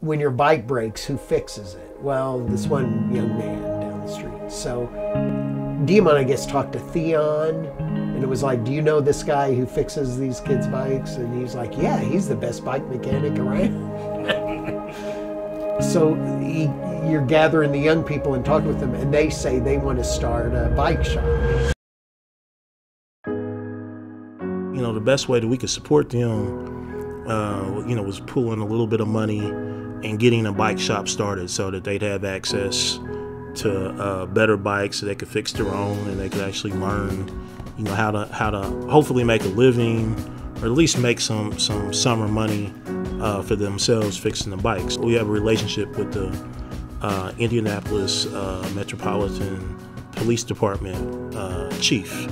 When your bike breaks, who fixes it? Well, this one young man down the street. So Diamond, I guess, talked to Theon, and it was like, Do you know this guy who fixes these kids' bikes? And he's like, Yeah, he's the best bike mechanic around. so he, you're gathering the young people and talking with them, and they say they want to start a bike shop. You know, the best way that we could support them, uh, you know, was pulling a little bit of money and getting a bike shop started so that they'd have access to uh, better bikes so they could fix their own and they could actually learn, you know, how to how to hopefully make a living or at least make some some summer money uh, for themselves fixing the bikes. We have a relationship with the uh, Indianapolis uh, Metropolitan Police Department uh, chief.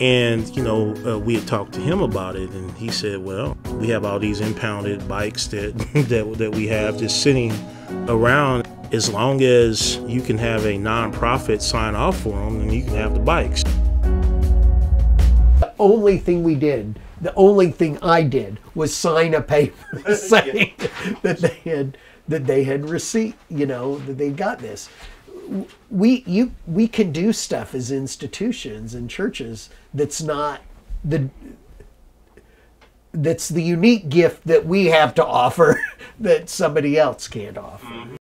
And you know, uh, we had talked to him about it, and he said, "Well, we have all these impounded bikes that that that we have just sitting around. As long as you can have a nonprofit sign off for them, then you can have the bikes." The only thing we did, the only thing I did, was sign a paper saying that they had that they had received, you know, that they got this we you we can do stuff as institutions and churches that's not the that's the unique gift that we have to offer that somebody else can't offer. Mm-hmm.